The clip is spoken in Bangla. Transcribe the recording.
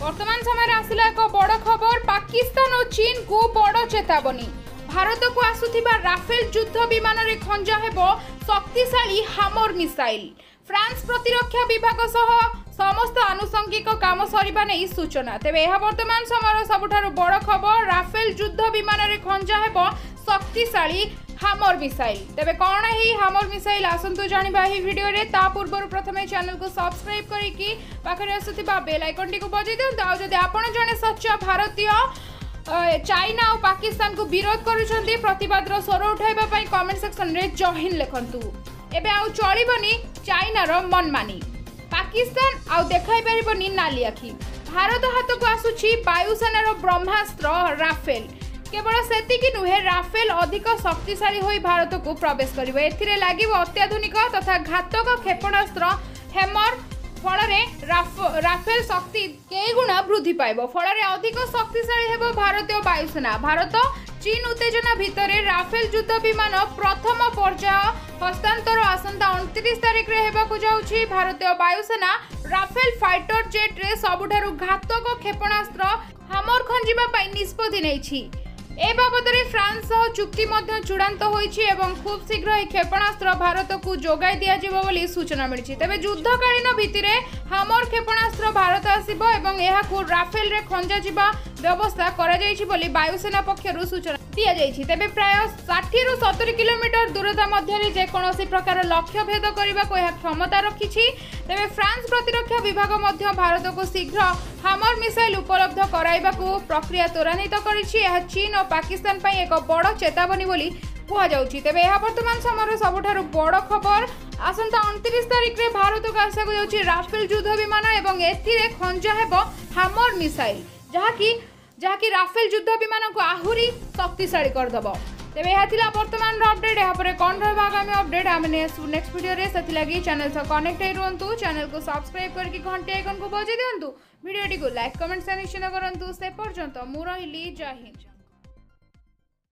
ବର୍ତ୍ତମାନ ସମୟରେ ଆସିଲା ଏକ ବଡ଼ ଖବର ପାକିସ୍ତାନ ଓ ଚୀନକୁ ବଡ଼ ଚେତାବନୀ ଭାରତକୁ ଆସୁଥିବା ରାଫେଲ ଯୁଦ୍ଧ ବିମାନରେ ଖଞ୍ଜା ହେବ ଶକ୍ତିଶାଳୀ ହାମର ମିସାଇଲ ଫ୍ରାନ୍ସ ପ୍ରତିରକ୍ଷା ବିଭାଗ ସହ ସମସ୍ତ ଆନୁଷଙ୍ଗିକ କାମ ସରିବା ନେଇ ସୂଚନା ତେବେ ଏହା ବର୍ତ୍ତମାନ ସମୟର ସବୁଠାରୁ ବଡ଼ ଖବର ରାଫେଲ ଯୁଦ୍ଧ ବିମାନରେ ଖଞ୍ଜା ହେବ শক্তিশালী হামর মিসাইল তেবে কোণ এই হামর মিসাইল আসন্তু জানিবা এই ভিডিওরে তা পূর্বরু প্রথমে চ্যানেলকু সাবস্ক্রাইব করিকি পাখরে আসুথিবা বেল আইকনটিকু বজাই দিয়ন্তু আউ যদি আপন জনে সচ্চা ভারতীয় চাইনা ও পাকিস্তানকু বিরোধ করুছন্তি প্রতিবাদর স্বর উঠাইবা পাই কমেন্ট সেকশনরে জহিন লেখন্তু এবে আউ চলিবনি চাইনার মনমানি পাকিস্তান আউ দেখাই পারিবনি নালি আখি ভারত হাতকু আসুছি বায়ুসেনার ব্রহ্মাস্ত্র রাফেল কেবল সেতিকি নুহে রাফেল অধিক শক্তিশালী হয়ে ভারতকু প্রবেশ করব এতে লাগিব অত্যাধুনিক তথা ঘাতক ক্ষেপণাস্ত্র হেমর ফলরে রাফেল শক্তি কেই গুণা বৃদ্ধি পাইব ফলরে অধিক শক্তিশালী হব ভারতীয় বায়ুসেনা ভারত চীন উত্তেজনা ভিতরে রাফেল যুদ্ধ বিমান প্রথম পর্যায় হস্তান্তর আসন্তা অনতিরিশ তারিখে হওয়া যাচ্ছে ভারতীয় বায়ুসেনা রাফেল ফাইটর জেট্রে সবুঠার ঘাতক ক্ষেপণাস্ত্র হামর খঞ্জিবা নিষ্পতি নেইছি এ বাবদরে ফ্রান্স সহ চুক্তি মধ্য চূড়ান্ত হয়েছে এবং খুব শীঘ্র এই ক্ষেপণাস্ত্র ভারতকু যোগাই দিয়াযিব বলে সূচনা মিছে তবে যুদ্ধকালীন ভিত্তিরে হামর ক্ষেপণাস্ত্র ভারত আসব এবং এখন রাফেলরে খঞ্জা যা ব্যবস্থা করা যাইছি বলে বায়ুসেনা পক্ষর সূচনা দিয়াযাইছি তবে প্রায় ষাঠিরু সতুরি কিলোমিটর দূরতা মধ্যে যেকোনসি প্রকার লক্ষ্যভেদ করা ক্ষমতা রক্ষিছি তবে ফ্রান্স প্রতিরক্ষা বিভাগ মধ্য ভারতকু শীঘ্র ହାମର ମିସାଇଲ୍ ଉପଲବ୍ଧ କରାଇବାକୁ ପ୍ରକ୍ରିୟା ତ୍ୱରାନ୍ୱିତ କରିଛି ଏହା ଚୀନ୍ ଓ ପାକିସ୍ତାନ ପାଇଁ ଏକ ବଡ଼ ଚେତାବନୀ ବୋଲି କୁହାଯାଉଛି ତେବେ ଏହା ବର୍ତ୍ତମାନ ସମୟର ସବୁଠାରୁ ବଡ଼ ଖବର ଆସନ୍ତା ଅଣତିରିଶ ତାରିଖରେ ଭାରତକୁ ଆସିବାକୁ ଯାଉଛି ରାଫେଲ ଯୁଦ୍ଧ ବିମାନ ଏବଂ ଏଥିରେ ଖଞ୍ଜା ହେବ ହାମର ମିସାଇଲ୍ ଯାହାକି ଯାହାକି ରାଫେଲ ଯୁଦ୍ଧ ବିମାନକୁ ଆହୁରି ଶକ୍ତିଶାଳୀ କରିଦେବ तेरे यहाँ बर्तमान अपडेट यापर कौन रहा आगामी अपडेट आम नहीं नेक्स्ट भिडियो से चैनल सह कनेक्ट रुंतु चैनल को सब्सक्राइब करके घंटे आइकन को बजे दिंतु भिडियोट लाइक कमेंट से निश्चित करूँ से पर्यटन मुँह रही जय हिंद